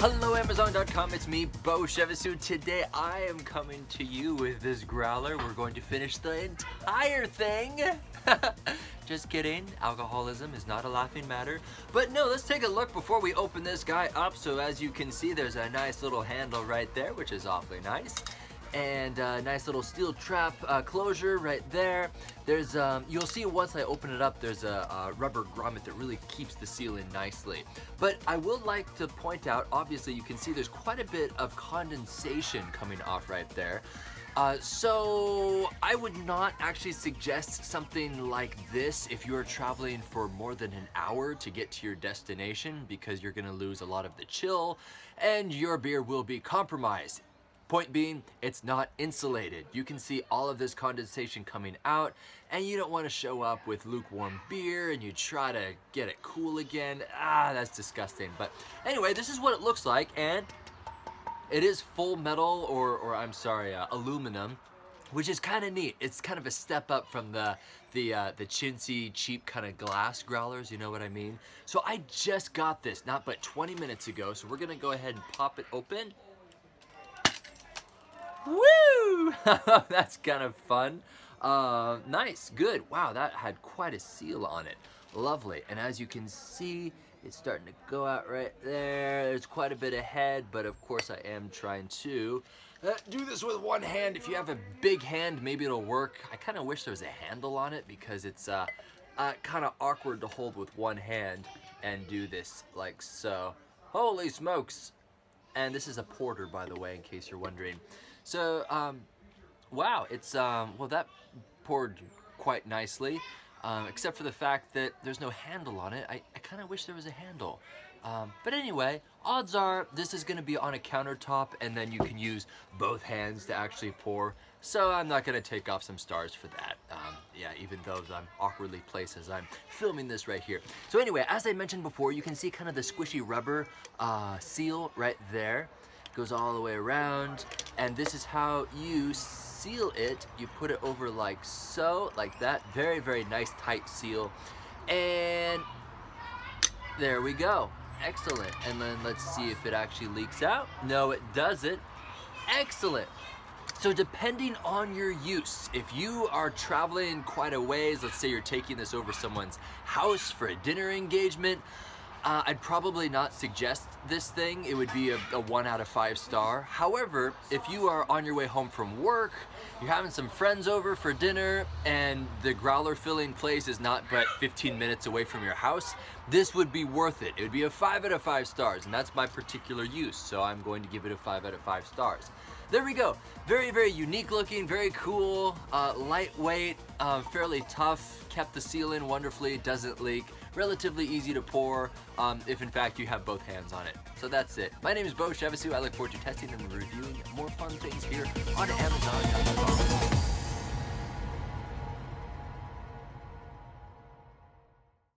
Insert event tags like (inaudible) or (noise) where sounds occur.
Hello Amazon.com, it's me, Beau Chevassus. Today I am coming to you with this growler. We're going to finish the entire thing. (laughs) Just kidding, alcoholism is not a laughing matter. But no, let's take a look before we open this guy up. So as you can see, there's a nice little handle right there, which is awfully nice and a nice little steel trap uh, closure right there. There's, um, you'll see once I open it up, there's a, a, rubber grommet that really keeps the seal in nicely. But I would like to point out, obviously you can see there's quite a bit of condensation coming off right there. Uh, so I would not actually suggest something like this if you're traveling for more than an hour to get to your destination because you're gonna lose a lot of the chill and your beer will be compromised. Point being, it's not insulated. You can see all of this condensation coming out and you don't want to show up with lukewarm beer and you try to get it cool again. Ah, that's disgusting. But anyway, this is what it looks like and it is full metal or, or I'm sorry, uh, aluminum which is kind of neat. It's kind of a step up from the the uh, the chintzy, cheap kind of glass growlers, you know what I mean? So I just got this, not but 20 minutes ago, so we're gonna go ahead and pop it open. Woo! (laughs) That's kind of fun. Uh, nice, good. Wow, that had quite a seal on it. Lovely. And as you can see, it's starting to go out right there. There's quite a bit of head, but of course I am trying to uh, do this with one hand. If you have a big hand, maybe it'll work. I kind of wish there was a handle on it because it's uh, uh, kind of awkward to hold with one hand and do this like so. Holy smokes! And this is a porter, by the way, in case you're wondering. So, um, wow, it's, um, well, that poured quite nicely, um, except for the fact that there's no handle on it. I, I kind of wish there was a handle. Um, but anyway, odds are this is going to be on a countertop and then you can use both hands to actually pour. So I'm not going to take off some stars for that. Um, yeah, even though I'm awkwardly placed as I'm filming this right here. So anyway, as I mentioned before, you can see kind of the squishy rubber uh, seal right there. Goes all the way around. And this is how you seal it. You put it over like so like that. Very very nice tight seal. And there we go. Excellent. And then let's see if it actually leaks out. No it doesn't. Excellent so depending on your use, if you are traveling quite a ways, let's say you're taking this over someone's house for a dinner engagement, uh, I'd probably not suggest this thing. It would be a, a, one out of five star. However, if you are on your way home from work, you're having some friends over for dinner, and the growler filling place is not but 15 minutes away from your house, this would be worth it. It would be a five out of five stars, and that's my particular use, so I'm going to give it a five out of five stars. There we go. Very, very unique looking, very cool, uh, lightweight, uh, fairly tough, kept the seal in wonderfully, doesn't leak relatively easy to pour um, if in fact you have both hands on it. So that's it. My name is Beau Chevassus. I look forward to testing and reviewing more fun things here on Amazon.com.